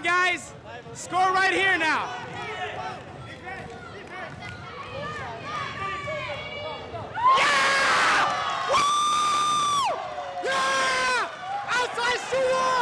on, guys. Score right here now. Yeah! Woo! Yeah! Outside shoot!